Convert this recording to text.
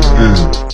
Listen.